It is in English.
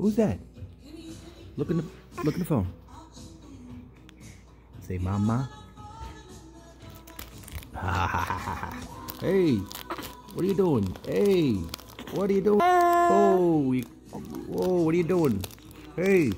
Who's that? Look in the look in the phone. Say mama. Hey, what are you doing? Hey, what are you doing? Oh, you, whoa, what are you doing? Hey.